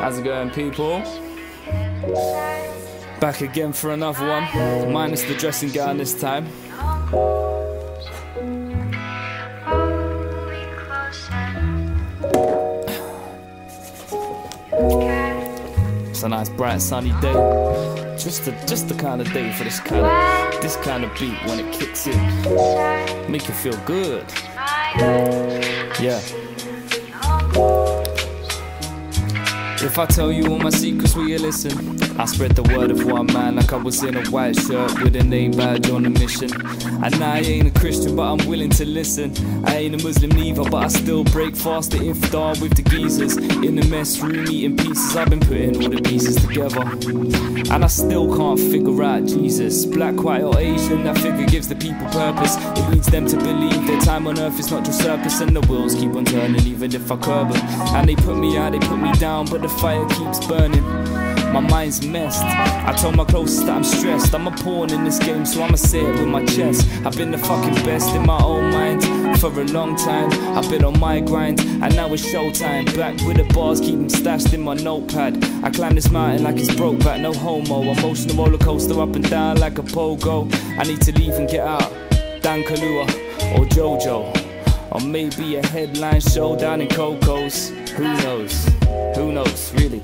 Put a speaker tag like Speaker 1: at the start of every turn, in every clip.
Speaker 1: How's it going, people? Back again for another one. Minus the dressing gown this time. It's a nice, bright, sunny day. Just the, just the kind of day for this kind of, this kind of beat when it kicks in. Make you feel good. Yeah. If I tell you all my secrets, will you listen? I spread the word of one man like I was in a white shirt with a name badge on a mission. And I ain't a Christian, but I'm willing to listen. I ain't a Muslim neither, but I still break fast the iftar with the geezers. In the mess room, eating pieces. I've been putting all the pieces together. And I still can't figure out Jesus. Black, white, or Asian, that figure gives the people purpose. It leads them to believe their time on earth is not just circus, and the wheels keep on turning even if I curb 'em. And they put me out, they put me down, but the fire keeps burning. My mind's messed. I told my closest that I'm stressed. I'm a pawn in this game, so I'ma say it with my chest. I've been the fucking best in my own mind for a long time. I've been on my grind, and now it's showtime. Back with the bars, keep them stashed in my notepad. I climb this mountain like it's Brokeback, no homo. Emotional roller coaster up and down like a pogo. I need to leave and get out. Dan Kalua or Jojo. Or maybe a headline show down in Coco's. Who knows? Knows, really?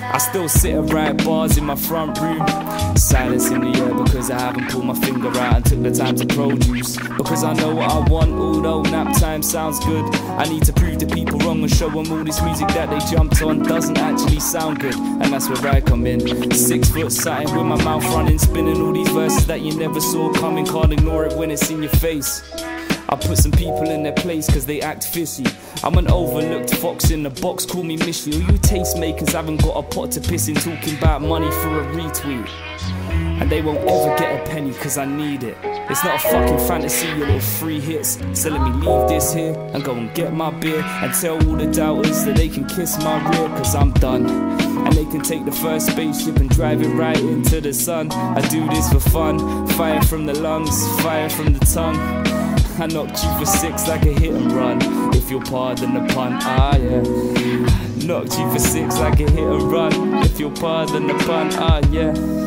Speaker 1: I still sit and write bars in my front room. Silence in the air because I haven't pulled my finger out and took the time to produce. Because I know what I want, although nap time sounds good. I need to prove to people wrong and show them all this music that they jumped on doesn't actually sound good. And that's where I come in. Six foot satin with my mouth running, spinning all these verses that you never saw coming. Can't ignore it when it's in your face. I put some people in their place cause they act fishy. I'm an overlooked fox in the box, call me Mishy. All you tastemakers haven't got a pot to piss in talking about money for a retweet. And they won't ever get a penny cause I need it. It's not a fucking fantasy, your little free hits. So let me leave this here and go and get my beer and tell all the doubters that they can kiss my rear cause I'm done. And they can take the first spaceship and drive it right into the sun. I do this for fun, fire from the lungs, fire from the tongue. I knocked you for six like a hit and run. If you'll pardon the pun, ah yeah. Knocked you for six like a hit and run. If you'll pardon the pun, ah yeah.